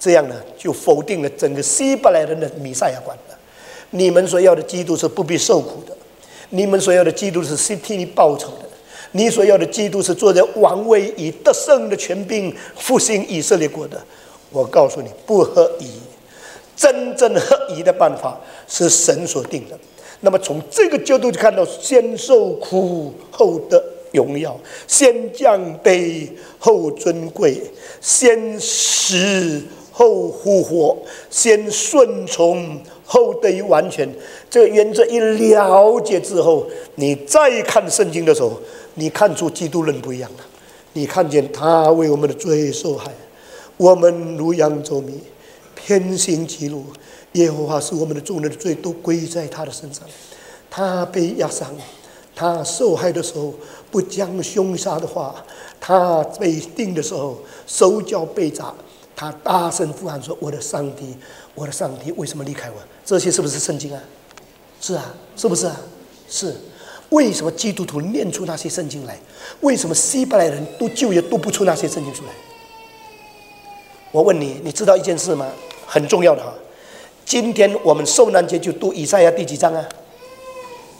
这样呢，就否定了整个希伯来人的弥赛亚观了。你们所要的基督是不必受苦的，你们所要的基督是替你报仇的，你所要的基督是坐在王位以得胜的权柄复兴以色列国的。我告诉你，不合宜。真正合宜的办法是神所定的。那么从这个角度就看到，先受苦后得荣耀，先降卑后尊贵，先死后复活，先顺从后得以完全。这个原则一了解之后，你再看圣经的时候，你看出基督人不一样了。你看见他为我们的罪受害，我们如羊走迷。偏行歧路，耶和华使我们的众人的罪都归在他的身上。他被压伤，他受害的时候不讲凶杀的话，他被定的时候手脚被扎，他大声呼喊说：“我的上帝，我的上帝，为什么离开我？”这些是不是圣经啊？是啊，是不是啊？是。为什么基督徒念出那些圣经来？为什么希伯来人都就业读不出那些圣经出来？我问你，你知道一件事吗？很重要的哈，今天我们受难节就读以赛亚第几章啊？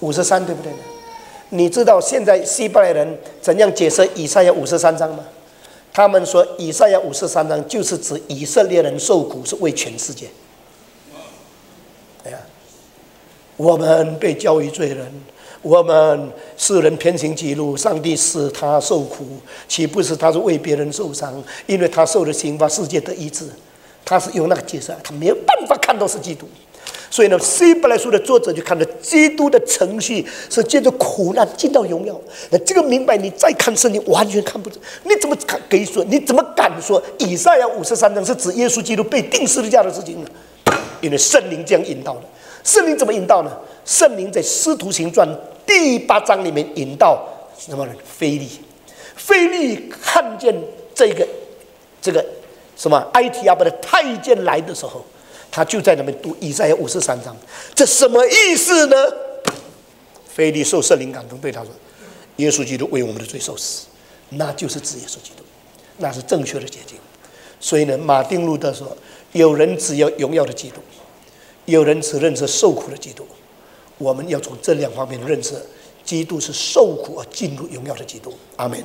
五十三对不对？你知道现在希伯来人怎样解释以赛亚五十三章吗？他们说以赛亚五十三章就是指以色列人受苦是为全世界。哎呀，我们被教育罪人，我们世人偏行己路，上帝使他受苦，岂不是他是为别人受伤？因为他受了刑罚，世界得医治。他是用那个解释，他没有办法看到是基督，所以呢，《希伯来书》的作者就看到基督的程序是借着苦难进到荣耀。那这个明白，你再看圣经完全看不出。你怎么敢可以说？你怎么敢说以赛亚五十三章是指耶稣基督被钉十字架的事情呢？因为圣灵这样引导的。圣灵怎么引导呢？圣灵在《师徒行传》第八章里面引导什么人？菲利，菲利看见这个，这个。什么？埃提亚伯的太监来的时候，他就在那边读以赛亚五十三章，这什么意思呢？菲利受圣灵感动，对他说：“耶稣基督为我们的罪受死，那就是指耶稣基督，那是正确的捷径。”所以呢，马丁路德说：“有人只要荣耀的基督，有人只认识受苦的基督。我们要从这两方面认识，基督是受苦而进入荣耀的基督。”阿门。